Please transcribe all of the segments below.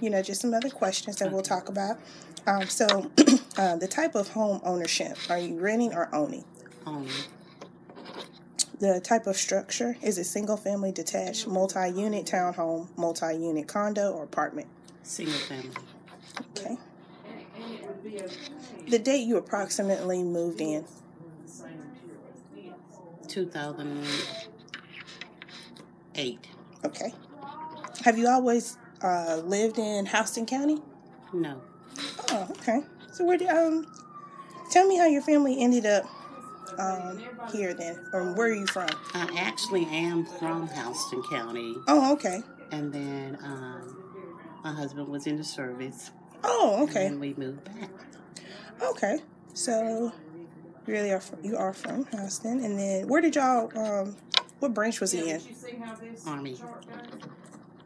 you know, just some other questions that we'll talk about. Um, so, uh, the type of home ownership are you renting or owning? Owning. The type of structure is it single family, detached, multi unit townhome, multi unit condo, or apartment? Single family. Okay. The date you approximately moved in? 2008. Okay. Have you always uh, lived in Houston County? No. Oh, okay. So where did um? Tell me how your family ended up um here then, or where are you from? I actually am from Houston County, Oh, okay. and then um, my husband was in the service, Oh, okay. and we moved back. Okay. So you really are from, you are from Houston, and then where did y'all um? What branch was he in? Army.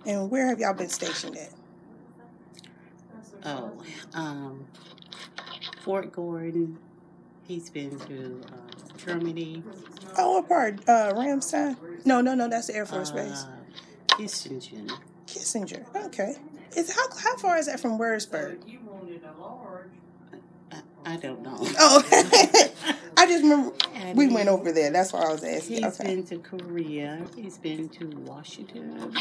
And where have y'all been stationed at? Oh, um, Fort Gordon. He's been to uh, Germany. Oh, what part? Uh, Ramstein? No, no, no. That's the Air Force Base. Uh, Kitzingen. Kitzingen. Okay. Is how how far is that from Würzburg? I, I don't know. Oh, I just remember And we he- went over there. That's why I was asking. He's Okay. been to Korea. He's been to Washington.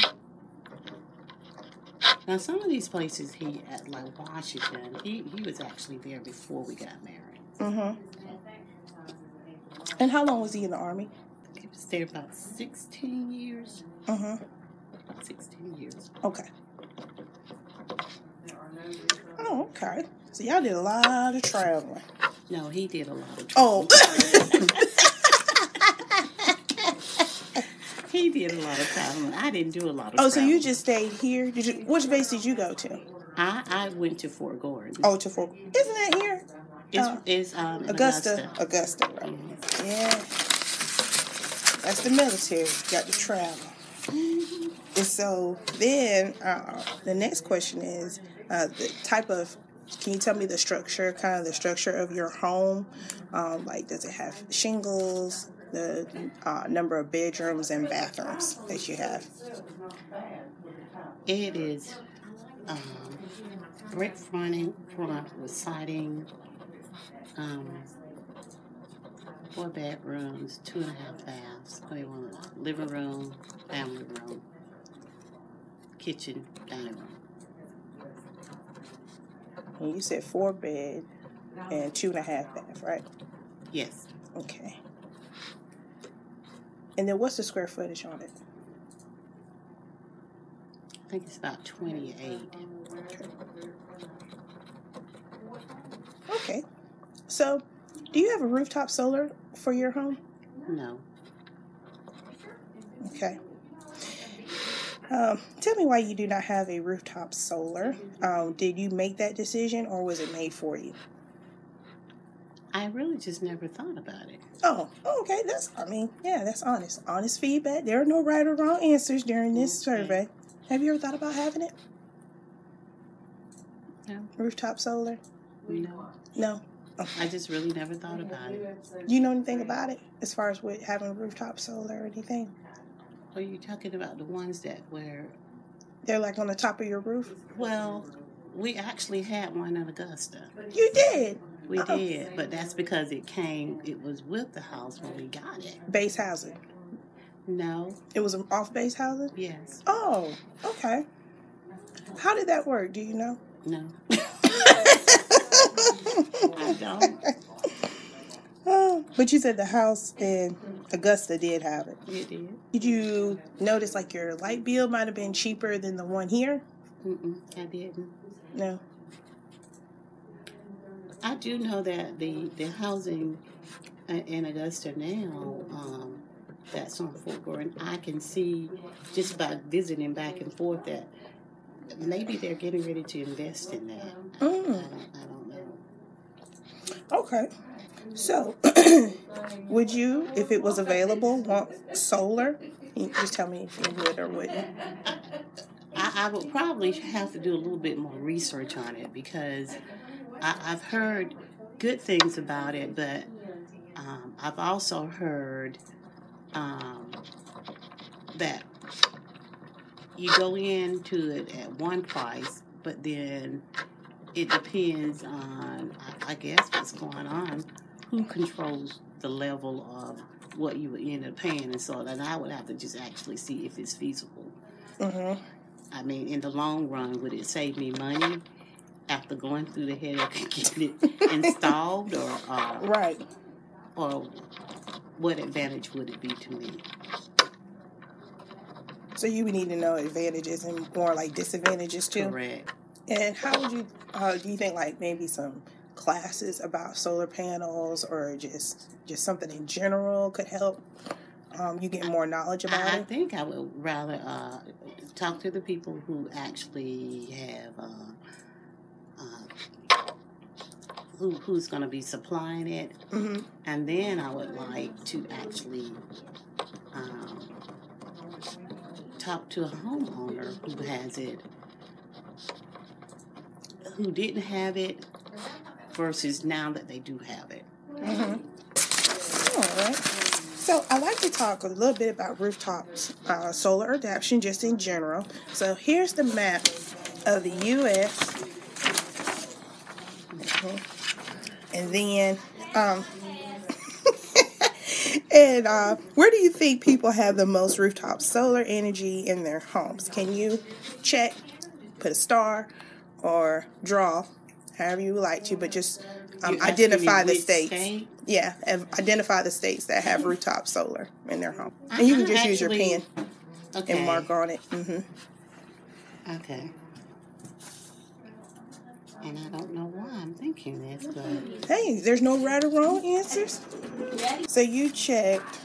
Now, some of these places he at like Washington, he, he was actually there before we got married. Mhm. And how long was he in the army? He was there about sixteen years. Mhm. About sixteen years. Okay. Oh, okay. So y'all did a lot of traveling. No, he did a lot of. Oh. He did a lot of traveling. I didn't do a lot of. oh, so you just stayed here? Did you? Which base did you go to? I I went to Fort Gordon. Oh, to Fort. Isn't that here? it's, uh, it's um in Augusta. Augusta, right? Mhm. Yeah. That's the military. Got to travel. And so then uh, the next question is uh, the type of. Can you tell me the structure, kind of the structure of your home? Um, like, does it have shingles? The uh, number of bedrooms and bathrooms that you have? It is um, brick fronting front with siding, um, four bedrooms, two and a half baths. What do you want? Living room, family room, kitchen, dining room. And you said four bed and two and a half bath, right? Yes, Okay. And then what's the square footage on it? I think it's about 28. Okay. So, do you have a rooftop solar for your home? No, Okay. Um, tell me why you do not have a rooftop solar. Um, did you make that decision or was it made for you? I really just never thought about it. Oh, okay. That's, I mean, yeah, that's honest. Honest feedback. There are no right or wrong answers during this Okay. survey. Have you ever thought about having it? No, Rooftop solar? no. No. I just really never thought about it. Do you know anything about it as far as with having rooftop solar or anything? Are you talking about the ones that were? They're like on the top of your roof? Well, we actually had one in Augusta. You did. We Oh. did, but that's because it came. It was with the house when we got it. Base housing. No, It was an off base housing? yes, Oh, okay. How did that work? Do you know? no. I don't. Oh, but you said the house in Augusta did have it. It did. Did you notice like your light bill might have been cheaper than the one here? Mm-mm, I didn't. No. I do know that the the housing uh, in Augusta now, um, that's on Fort Gordon, I can see just by visiting back and forth that maybe they're getting ready to invest in that. I Mm, don't, I don't know. okay. So, would you, if it was available, want solar? You just tell me if you would or wouldn't. I, I would probably have to do a little bit more research on it because I, I've heard good things about it, but um, I've also heard um, that you go into it at one price, but then it depends on, I, I guess, what's going on. Who controls the level of what you would end up paying, and so then I would have to just actually see if it's feasible. Mm-hmm. I mean, in the long run, would it save me money after going through the headache of getting it installed, or uh, Right. or what advantage would it be to me? So you would need to know advantages and more like disadvantages too. Correct. And how would you? Uh, do you think like maybe some classes about solar panels or just just something in general could help um, you get more knowledge about I, I think I would rather uh, talk to the people who actually have. Uh, who, who's going to be supplying it, hmm and then I would like to actually um, talk to a homeowner who has it, who didn't have it, versus now that they do have it. hmm All right. So I like to talk a little bit about rooftop uh, solar adaptation, just in general. So here's the map of the U.S. And then, um, and uh, where do you think people have the most rooftop solar energy in their homes? Can you check, put a star, or draw, however you like to, but just um, You're asking me identify the states. state? Yeah, identify the states that have rooftop solar in their home, and you can just use your pen Okay. and mark on it. hmm Okay. And I don't know why I'm thinking this, but Hey, there's no right or wrong answers. So you checked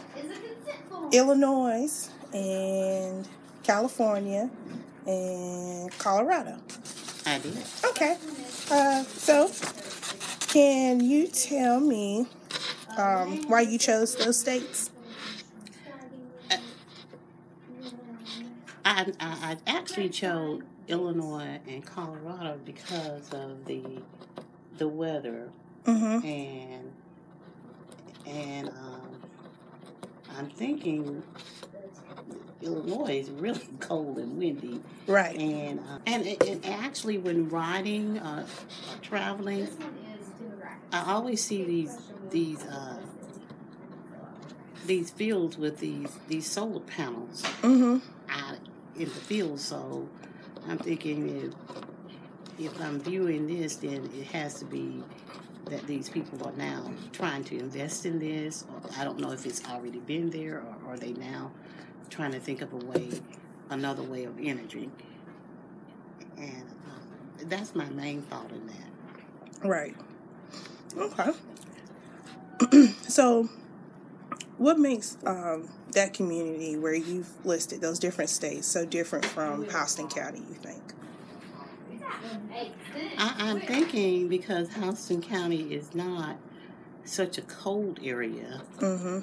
Illinois and California and Colorado. I did. Okay. Uh, so, can you tell me um, why you chose those states? I, I, I actually chose Illinois and Colorado because of the the weather Mm-hmm. and and um, I'm thinking Illinois is really cold and windy Right. and uh, and, and actually when riding uh, traveling I always see these these uh, these fields with these these solar panels Mm-hmm. out in the field. So I'm thinking if if I'm viewing this, then it has to be that these people are now trying to invest in this. I don't know if it's already been there, or are they now trying to think of a way, another way of energy. And um, that's my main thought in that. Right. Okay. so, what makes um, that community where you've listed those different states so different from Houston County? You think? I, I'm thinking because Houston County is not such a cold area, Mm-hmm.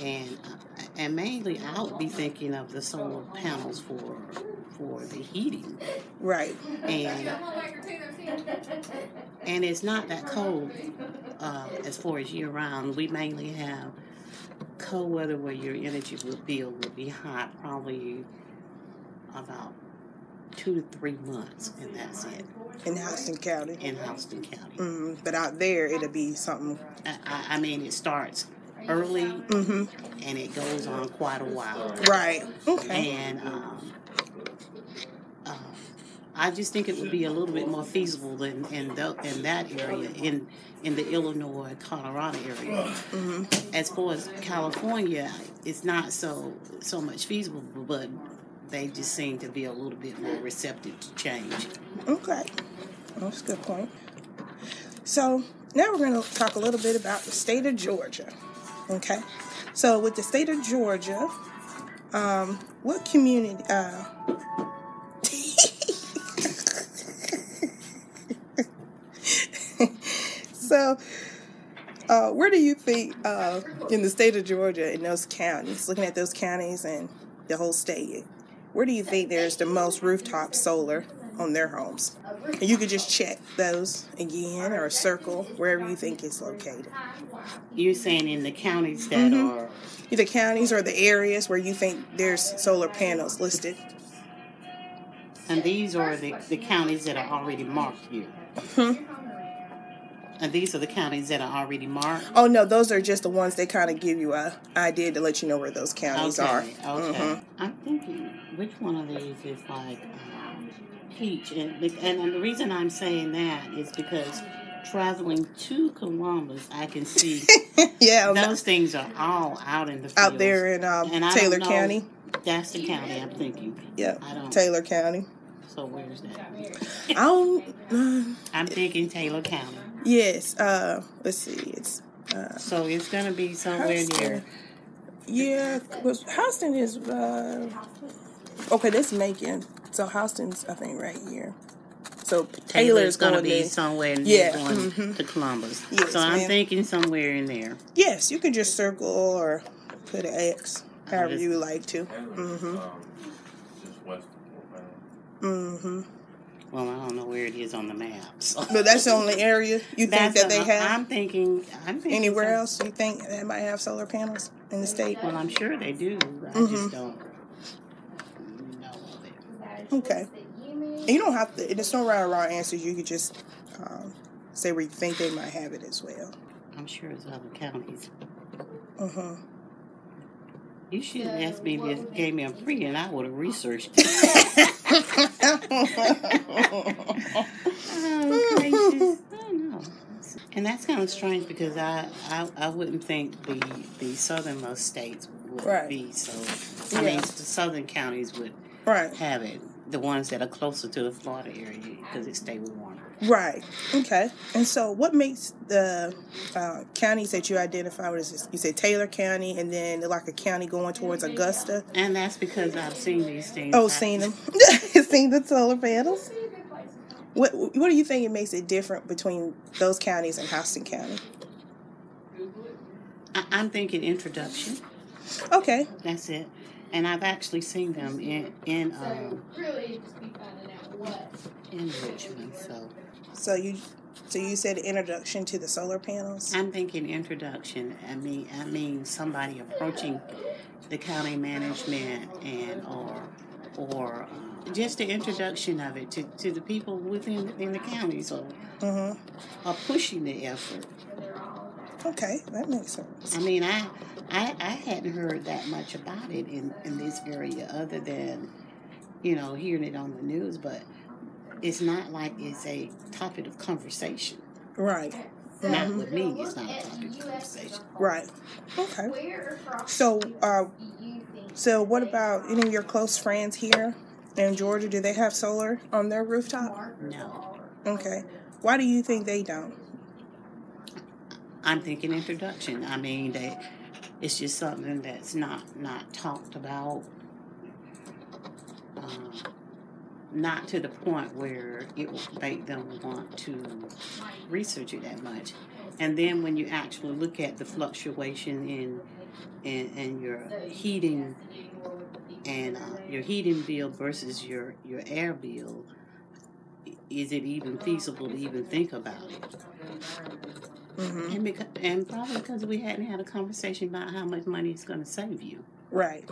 and uh, and mainly I would be thinking of the solar panels for for the heating, Right. and and it's not that cold uh, as far as year round. We mainly have cold weather where your energy will bill would be high, probably about two to three months, and that's it In Houston County. in Houston County. Mm, but out there, it'll be something. I, I I mean, it starts early Mm-hmm. and it goes on quite a while. Right. Okay. And um, I just think it would be a little bit more feasible in in, the, in that area, in in the Illinois, Colorado area. Mm-hmm. As far as California, it's not so so much feasible, but they just seem to be a little bit more receptive to change. Okay. That's a good point. So now we're going to talk a little bit about the state of Georgia. Okay. So with the state of Georgia, um, what community? Uh, so, uh, where do you think uh, in the state of Georgia, in those counties, looking at those counties and the whole state, where do you think there's the most rooftop solar on their homes? And you could just check those again or circle wherever you think it's located. You're saying in the counties that Mhm. are the counties or the areas where you think there's solar panels listed. And these are the, the counties that are already marked here. And these are the counties that are already marked. Oh no, those are just the ones that kind of give you a idea to let you know where those counties okay, are. Okay. Mhm. I'm thinking which one of these is like um, peach, and, and and the reason I'm saying that is because traveling to Columbus, I can see yeah, I'm those things are all out in the fields. out there in um, And Taylor County. That's the county I'm thinking. Yeah, I don't. Taylor County. So where's that? I don't. Uh, I'm thinking Taylor County. Yes. Uh, let's see. It's uh, So it's gonna be somewhere Houston. near. Yeah, was Houston is uh okay. That's Macon. So Houston's I think right here. So Taylor's Taylor's gonna going be in. somewhere near Yeah, going mhm. to Columbus. Yes, so I'm ma'am. thinking somewhere in there. Yes, you can just circle or put an X, however just- you would like to. Mm-hmm. um, just Well, I don't know where it is on the map. So. But that's the only area you think That's that they have. I'm thinking. I'm thinking Anywhere some- else you think that might have solar panels in the state? Well, I'm sure they do. I Mhm. just don't know of it. Okay. And you don't have to. There's no right or wrong answers. You could just um, say where you think they might have it as well. I'm sure it's other counties. hmm You should have asked me this, gave me a free, and I would have researched. Oh, gracious. I know. And that's kind of strange because I, I, I wouldn't think the, the southernmost states would Right. be so. I mean, the southern counties would right. have it. The ones that are closer to the Florida area because it stay warmer. Right. Okay. And so, what makes the uh, counties that you identify? What is? You say Taylor County, and then like a county going towards Augusta. And that's because I've seen these things. Oh, seen them. seen the solar panels. What What do you think it makes it different between those counties and Houston County? I, I'm thinking introduction. Okay. That's it. And I've actually seen them in in um, So really, just be finding out what. in Richmond. So So you so you said introduction to the solar panels. I'm thinking introduction. I mean, I mean somebody approaching the county management and or or uh, just the introduction of it to, to the people within in the county. So Mm-hmm. are pushing the effort. Okay, that makes sense. I mean, I, I I hadn't heard that much about it in in this area other than you know hearing it on the news, but it's not like it's a topic of conversation. Right. Not with me, it's not a topic of conversation. Right. Okay. So, uh, do you think? so what about any of your close friends here in Georgia? Do they have solar on their rooftop? No, Okay. Why do you think they don't? I'm thinking introduction. I mean, they, it's just something that's not not talked about. Um, not to the point where it will make them want to research it that much. And then when you actually look at the fluctuation in in, in your heating and uh, your heating bill versus your your air bill, is it even feasible to even think about it? hmm And because, and probably because we hadn't had a conversation about how much money it's going to save you. Right.